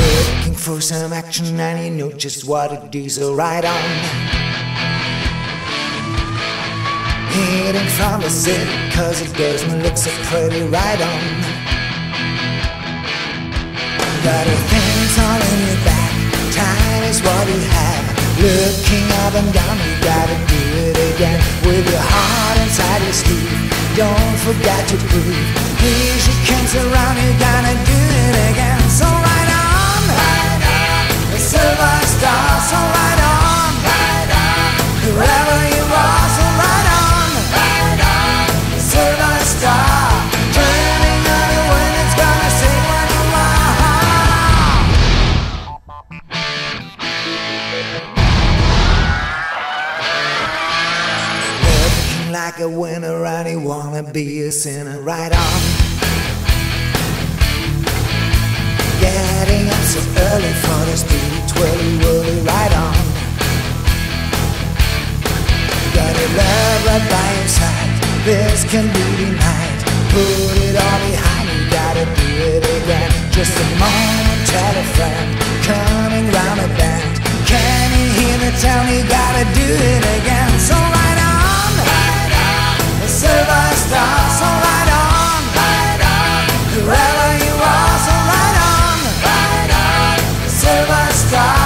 Looking for some action and you know just what to do, so right on. Hitting from the city, cause it doesn't look so pretty, right on. Got your things all in your back, time is what you have. Looking up and down, don't forget to breathe. Please, you can't surround, you gotta do like a winner and you wanna be a sinner right on. Getting up so early for the speedy twirly whirly right on. Got your love right by your side This can be denied. Put it all behind you Gotta do it again. Just a moment, tell a friend Coming round the bend Can you hear the town? You gotta do it again side